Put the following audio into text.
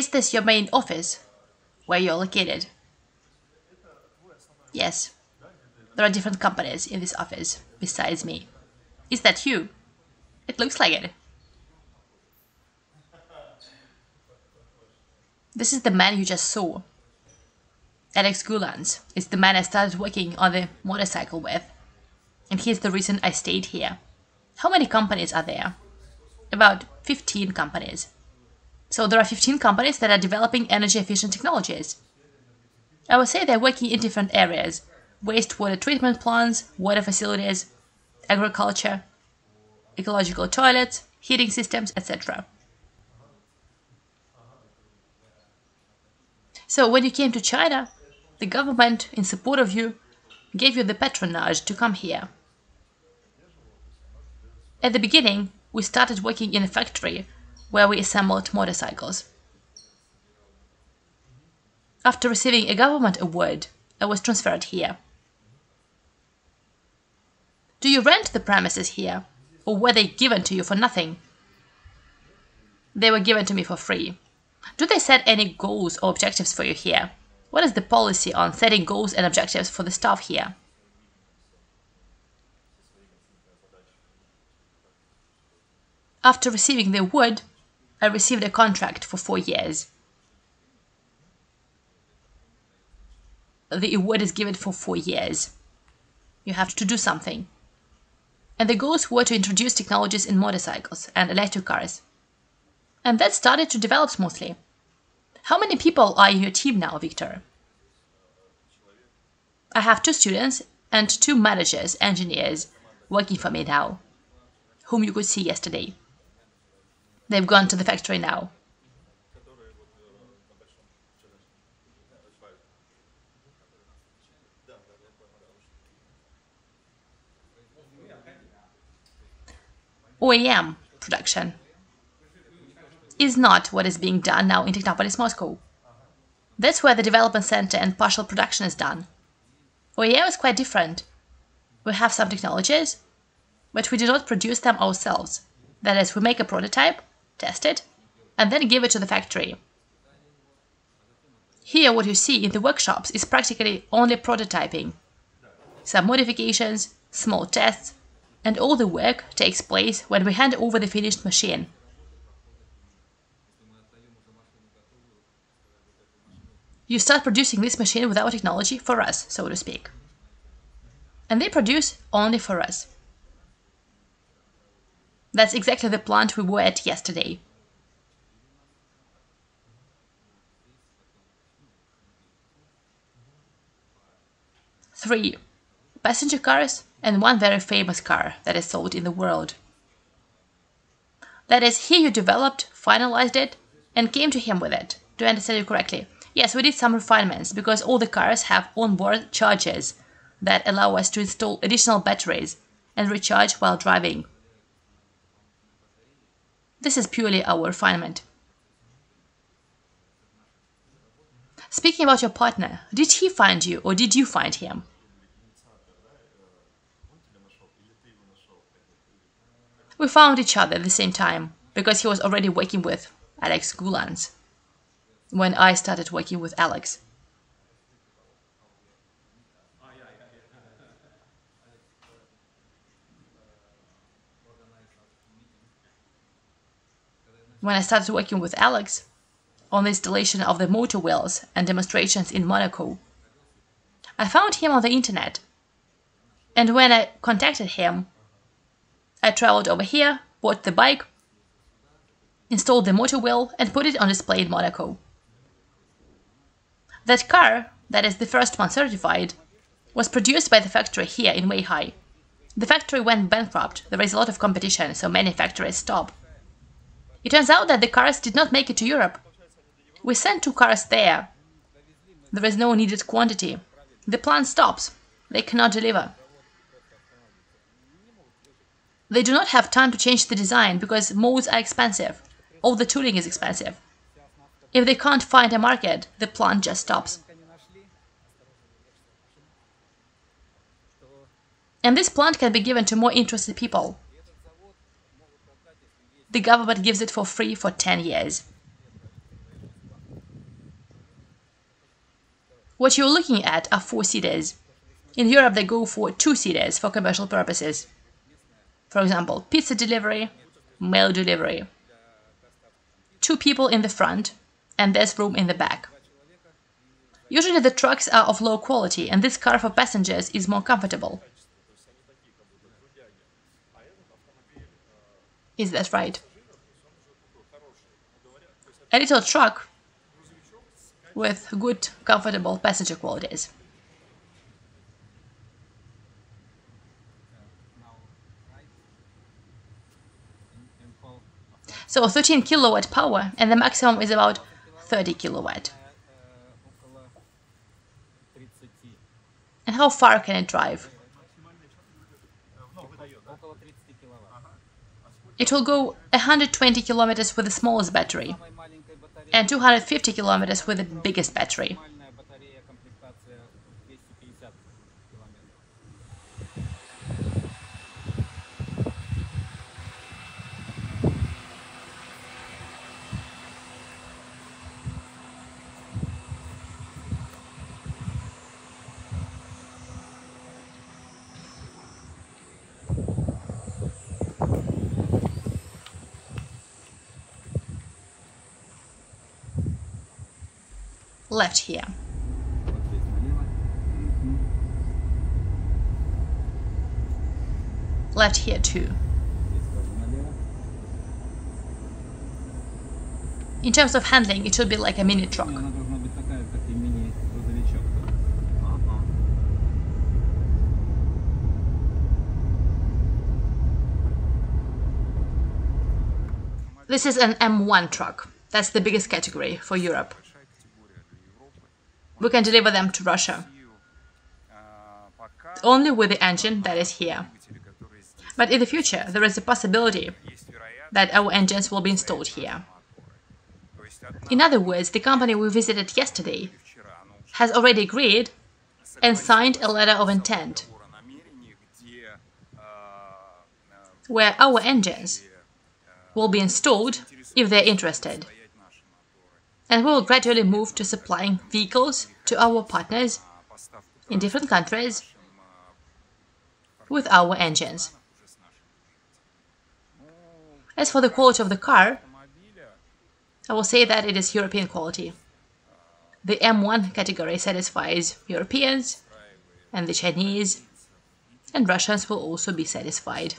Is this your main office? Where you're located? Yes. There are different companies in this office, besides me. Is that you? It looks like it. This is the man you just saw. Alex Gulans is the man I started working on the motorcycle with. And he's the reason I stayed here. How many companies are there? About 15 companies. So there are 15 companies that are developing energy efficient technologies. I would say they're working in different areas wastewater treatment plants, water facilities, agriculture, ecological toilets, heating systems, etc. So when you came to China, the government, in support of you, gave you the patronage to come here. At the beginning, we started working in a factory where we assembled motorcycles. After receiving a government award, I was transferred here. Do you rent the premises here, or were they given to you for nothing? They were given to me for free. Do they set any goals or objectives for you here? What is the policy on setting goals and objectives for the staff here? After receiving the award, I received a contract for four years. The award is given for four years. You have to do something. And the goals were to introduce technologies in motorcycles and electric cars. And that started to develop smoothly. How many people are in your team now, Victor? I have two students and two managers, engineers, working for me now, whom you could see yesterday. They've gone to the factory now. OEM production is not what is being done now in Technopolis Moscow. That's where the development center and partial production is done. OEM is quite different. We have some technologies, but we do not produce them ourselves. That is, we make a prototype test it, and then give it to the factory. Here what you see in the workshops is practically only prototyping. Some modifications, small tests, and all the work takes place when we hand over the finished machine. You start producing this machine with our technology for us, so to speak. And they produce only for us. That's exactly the plant we were at yesterday. Three passenger cars and one very famous car that is sold in the world. That is, here you developed, finalized it, and came to him with it. Do I understand you correctly? Yes, we did some refinements because all the cars have onboard chargers that allow us to install additional batteries and recharge while driving. This is purely our refinement. Speaking about your partner, did he find you or did you find him? We found each other at the same time because he was already working with Alex Gulans when I started working with Alex. When I started working with Alex on the installation of the motor wheels and demonstrations in Monaco. I found him on the internet, and when I contacted him, I traveled over here, bought the bike, installed the motor wheel, and put it on display in Monaco. That car, that is the first one certified, was produced by the factory here in Weihai. The factory went bankrupt, there is a lot of competition, so many factories stop. It turns out that the cars did not make it to Europe. We sent two cars there. There is no needed quantity. The plant stops. They cannot deliver. They do not have time to change the design because molds are expensive. All the tooling is expensive. If they can't find a market, the plant just stops. And this plant can be given to more interested people the government gives it for free for 10 years. What you're looking at are four-seaters. In Europe, they go for two-seaters for commercial purposes. For example, pizza delivery, mail delivery. Two people in the front, and there's room in the back. Usually the trucks are of low quality, and this car for passengers is more comfortable. Is that right? A little truck with good, comfortable passenger qualities. So 13 kilowatt power and the maximum is about 30 kilowatt. And how far can it drive? It will go 120 kilometers with the smallest battery and 250 kilometers with the biggest battery. Left here. Left here too. In terms of handling, it should be like a mini truck. This is an M1 truck. That's the biggest category for Europe we can deliver them to Russia. Only with the engine that is here. But in the future, there is a possibility that our engines will be installed here. In other words, the company we visited yesterday has already agreed and signed a letter of intent where our engines will be installed if they're interested and we will gradually move to supplying vehicles to our partners in different countries with our engines. As for the quality of the car, I will say that it is European quality. The M1 category satisfies Europeans and the Chinese, and Russians will also be satisfied.